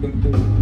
dum, dum.